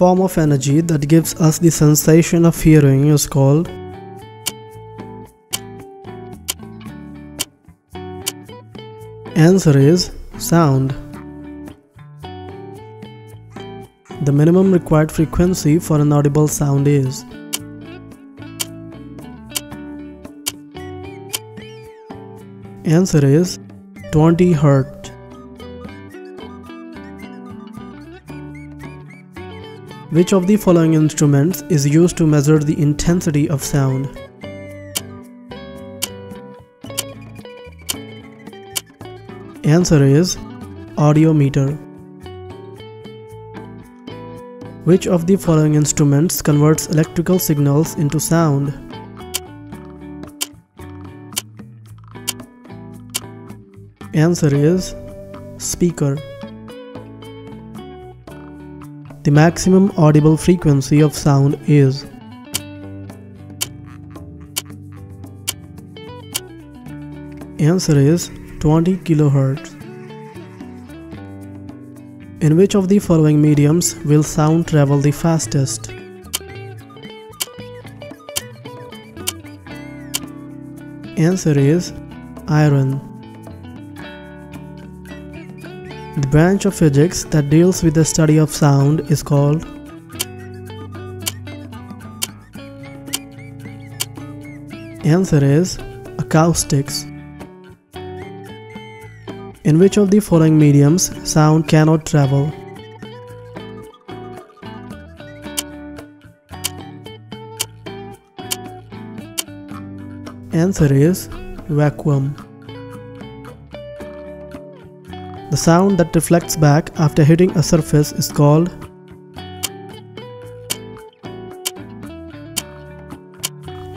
form of energy that gives us the sensation of hearing is called Answer is sound. The minimum required frequency for an audible sound is Answer is 20 Hz. Which of the following instruments is used to measure the intensity of sound? Answer is audiometer. Which of the following instruments converts electrical signals into sound? Answer is speaker. The maximum audible frequency of sound is Answer is 20 kHz. In which of the following mediums will sound travel the fastest? Answer is iron. The branch of physics that deals with the study of sound is called Answer is acoustics. In which of the following mediums sound cannot travel? Answer is vacuum. The sound that reflects back after hitting a surface is called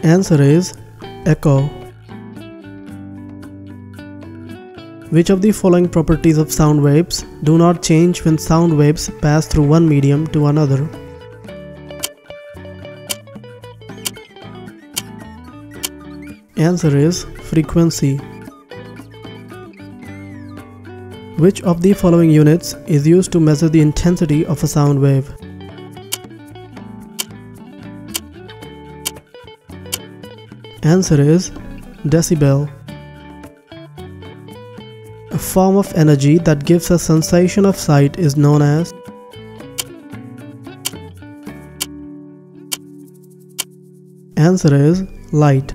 Answer is echo. Which of the following properties of sound waves do not change when sound waves pass through one medium to another? Answer is frequency. Which of the following units is used to measure the intensity of a sound wave? Answer is decibel. A form of energy that gives a sensation of sight is known as Answer is light.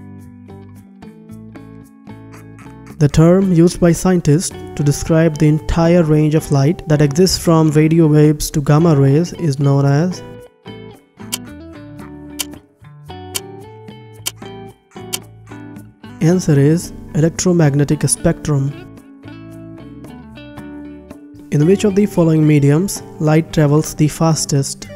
The term used by scientists to describe the entire range of light that exists from radio waves to gamma rays is known as Answer is electromagnetic spectrum. In which of the following mediums light travels the fastest?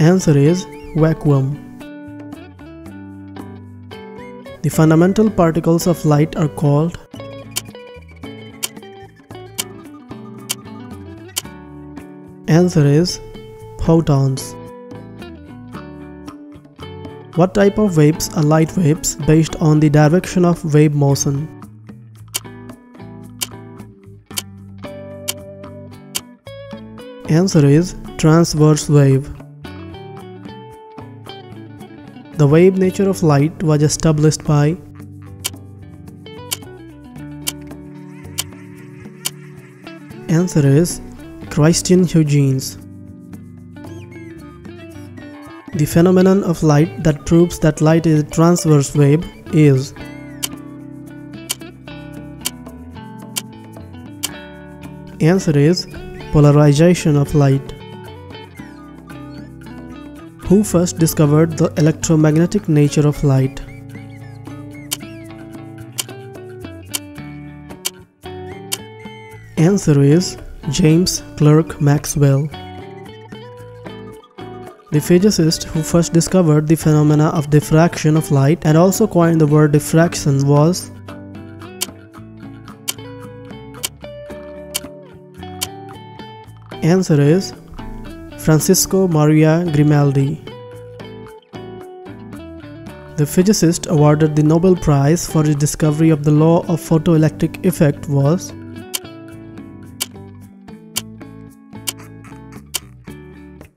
Answer is vacuum. The fundamental particles of light are called Answer is photons. What type of waves are light waves based on the direction of wave motion? Answer is transverse wave. The wave nature of light was established by Answer is Christian Huygens. The phenomenon of light that proves that light is a transverse wave is Answer is polarization of light. Who first discovered the electromagnetic nature of light? Answer is James Clerk Maxwell. The physicist who first discovered the phenomena of diffraction of light and also coined the word diffraction was Answer is Francisco Maria Grimaldi. The physicist awarded the Nobel Prize for his discovery of the law of photoelectric effect was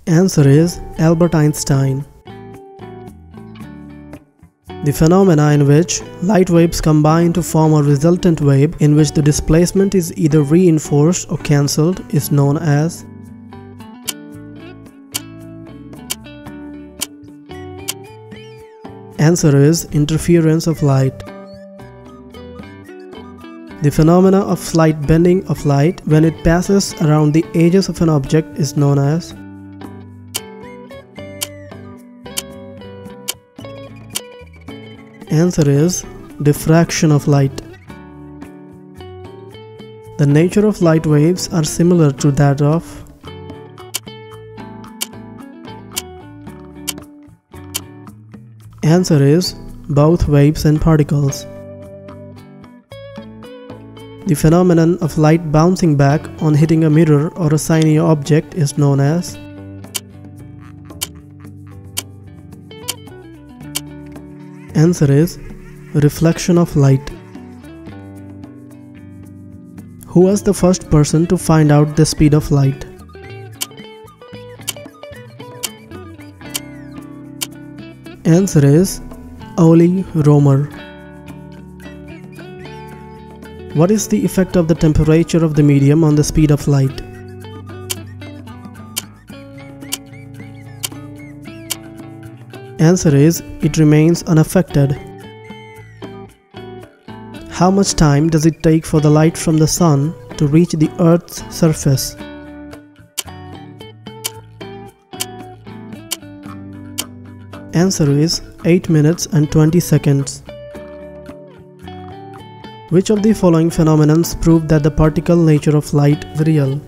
Answer is Albert Einstein. The phenomena in which light waves combine to form a resultant wave in which the displacement is either reinforced or cancelled is known as Answer is interference of light. The phenomena of slight bending of light when it passes around the edges of an object is known as Answer is diffraction of light. The nature of light waves are similar to that of Answer is both waves and particles. The phenomenon of light bouncing back on hitting a mirror or a shiny object is known as Answer is reflection of light. Who was the first person to find out the speed of light? Answer is Ole Romer. What is the effect of the temperature of the medium on the speed of light? Answer is it remains unaffected. How much time does it take for the light from the sun to reach the earth's surface? Answer is 8 minutes and 20 seconds. Which of the following phenomena prove that the particle nature of light is real?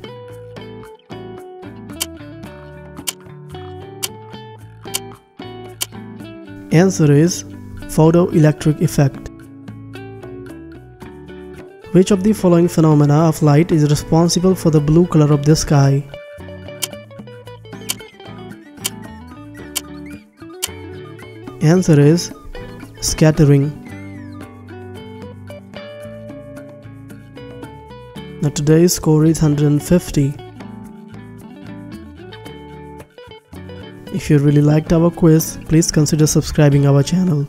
Answer is photoelectric effect. Which of the following phenomena of light is responsible for the blue color of the sky? Answer is scattering. Now today's score is 150. If you really liked our quiz, please consider subscribing our channel.